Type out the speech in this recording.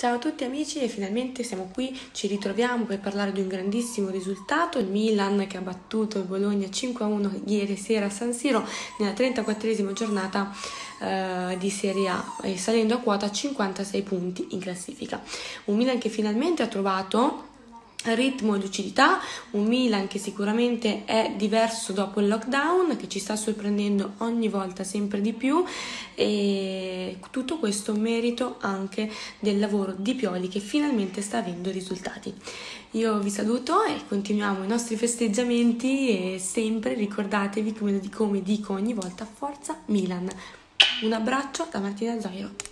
Ciao a tutti amici e finalmente siamo qui, ci ritroviamo per parlare di un grandissimo risultato, il Milan che ha battuto il Bologna 5-1 ieri sera a San Siro nella 34esima giornata eh, di Serie A, salendo a quota 56 punti in classifica. Un Milan che finalmente ha trovato ritmo e lucidità, un Milan che sicuramente è diverso dopo il lockdown, che ci sta sorprendendo ogni volta sempre di più e tutto questo merito anche del lavoro di Pioli che finalmente sta avendo risultati. Io vi saluto e continuiamo i nostri festeggiamenti e sempre ricordatevi come, come dico ogni volta, forza Milan. Un abbraccio da Martina Zairo.